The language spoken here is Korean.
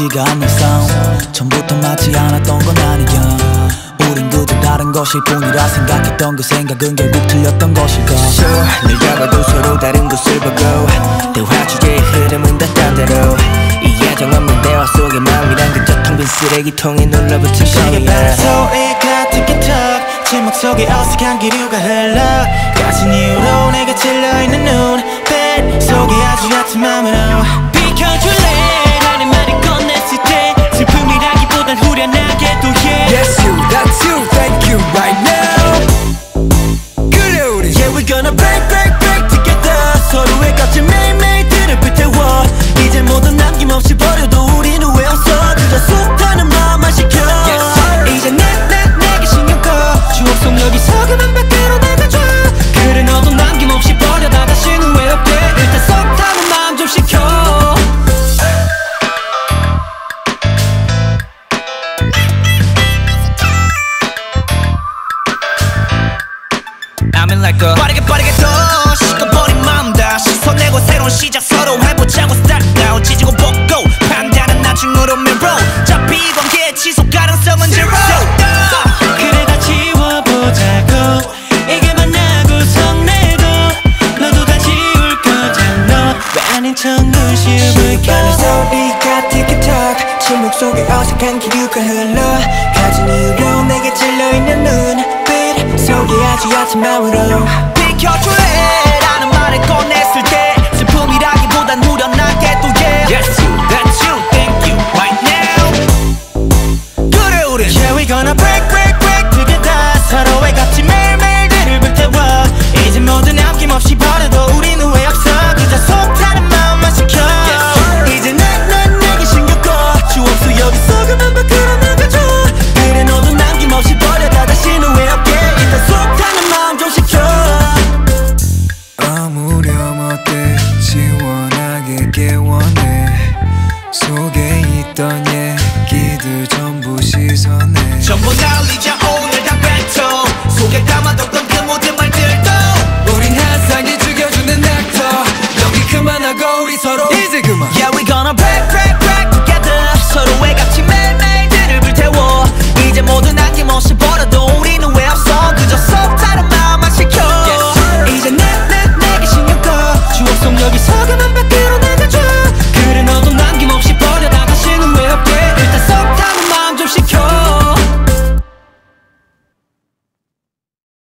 같지가 않는 싸움. 처음부터 맞지 않았던 건 아니야. 우린 그저 다른 것일 뿐이라 생각했던 그 생각은 결국 틀렸던 것일까 Sure 늘 잡아도 서로 다른 곳을 보고 대화 주제의 흐름은 다딴 데로 이 예정 없는 대화 속에 마음이란 그저 텅빈 쓰레기통에 눌러붙은 거야. 침묵 속에 어색한 기류가 흘러 가진 이유로 내게 찔러있는 눈빛 속에 아주 얕은 맘으로 gonna break A 빠르게 빠르게 더 식어버린 마음 다시 손내고 새로운 시작 서로 해보자고 start now. 지지고 볶고 판단은 나중으로 mirror. 잡히 관계 지속 가능성은 zero. 그래 다 지워보자고. 이게 만나고 성내고. 너도 다 지울 거잖아. 왜 아닌 척 눈시울을 켜 소리가 티키타ክ 침묵 속에 어색한 기류가 흘러. 가진 이유로 내게 찔러있는 눈빛 속에 아주 얕은 마음으로 함께 원해. 속에 있던 얘기들 전부 씻어내. 전부 다 흘리자 오늘 다 뱉어. 속에 담아뒀던 그 모든 말들도 우린 한상이 죽여주는 액터. 연기 그만하고 우리 서로 이제 그만. Yeah,